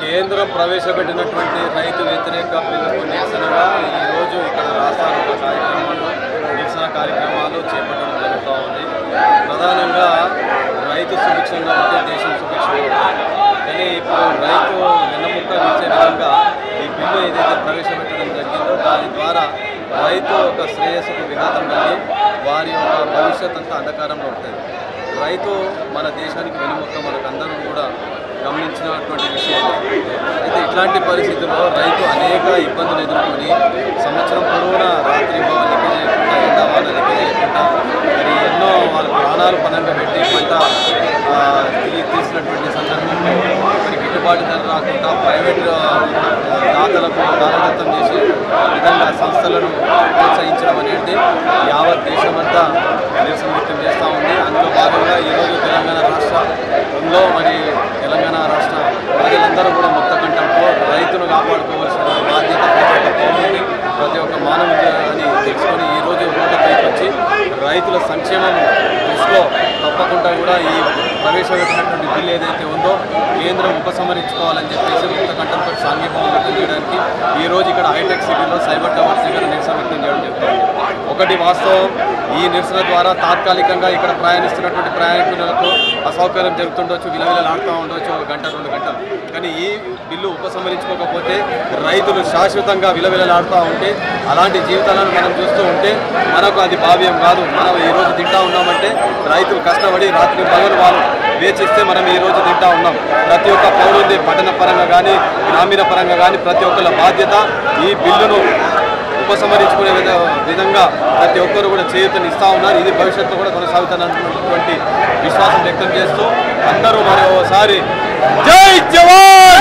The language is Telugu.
కేంద్రం ప్రవేశపెట్టినటువంటి రైతు వ్యతిరేక బిల్లుకు నిరసనగా ఈరోజు ఇక్కడ రాష్ట్రాల కార్యక్రమాలు నిరసన కార్యక్రమాలు చేపట్టడం జరుగుతూ ఉంది. ప్రధానంగా రైతు సుభిక్షంగా ఉంటే దేశం సుభిక్షంగా కానీ ఇప్పుడు రైతు వెన్నముక్క ఇచ్చే విధంగా ఈ బిల్లు ఏదైతే ప్రవేశపెట్టడం జరిగిందో దాని ద్వారా రైతు ఒక శ్రేయస్సుకు విఘాతం కలిగి వారి యొక్క భవిష్యత్ అంతా అంధకారంలో ఉంటుంది. రైతు మన దేశానికి వెనుముక్క మనకందరం కూడా గమనించినటువంటి విషయం. అయితే ఇట్లాంటి పరిస్థితుల్లో రైతు అనేక ఇబ్బందులు ఎదుర్కొని సంవత్సరం పొడవునా రాత్రి భవన్ గిట్టుబాటు ధర రాకుండా ప్రైవేట్ దాతలకు దానదత్తం చేసి విధంగా సంస్థలను ప్రోత్సహించడం అనేది యావత్ దేశమంతా నిరసన వ్యక్తం చేస్తూ ఉంది. అందులో భాగంగా ఈరోజు తెలంగాణ రాష్ట్రంలో మరి తెలంగాణ రాష్ట్ర ప్రజలందరూ కూడా ముక్త కంఠంతో రైతును కాపాడుకోవాల్సిన బాధ్యత ప్రతి ఒక్క పౌరుని ప్రతి ఒక్క మానవుని అని తెలుసుకొని ఈరోజు రోడ్డుపైకి వచ్చి రైతుల సంక్షేమం దృష్టిలో తప్పకుండా కూడా ఈ ప్రవేశపెట్టినటువంటి బిల్లు ఏదైతే ఉందో కేంద్రం ఉపసంహరించుకోవాలని చెప్పేసి ముక్త కంఠంతో సాంఘీభావం వ్యక్తం చేయడానికి ఈ రోజు ఇక్కడ హైటెక్ సిటీలో సైబర్ టవర్స్ దగ్గర నిరసన వ్యక్తం చేయడం జరుగుతుంది. ఒకటి వాస్తవం ఈ నిరసన ద్వారా తాత్కాలికంగా ఇక్కడ ప్రయాణిస్తున్నటువంటి ప్రయాణికులకు అసౌకర్యం జరుగుతుండొచ్చు విలవిలలాడుతూ ఉండొచ్చు ఒక గంట రెండు గంటలు. కానీ ఈ బిల్లు ఉపసంహరించుకోకపోతే రైతులు శాశ్వతంగా విలవిలలాడుతూ ఉంటే అలాంటి జీవితాలను మనం చూస్తూ ఉంటే మనకు అది భావ్యం కాదు. మనం ఈ రోజు తింటా ఉన్నామంటే రైతులు కష్టపడి రాత్రి పగలు వాళ్ళు వేచిస్తే మనం ఈ రోజు తింటా ఉన్నాం. ప్రతి ఒక్క పౌరుడి పట్టణ పరంగా కానీ గ్రామీణ పరంగా కానీ ప్రతి ఒక్కళ్ళ బాధ్యత ఈ బిల్లును ఉపసంహరించుకునే విధ విధంగా ప్రతి ఒక్కరు కూడా చేయూతని ఇస్తా ఉన్నారు. ఇది భవిష్యత్తు కూడా కొనసాగుతున్నటువంటి విశ్వాసం వ్యక్తం చేస్తూ అందరూ మరోసారి జై జవాన్!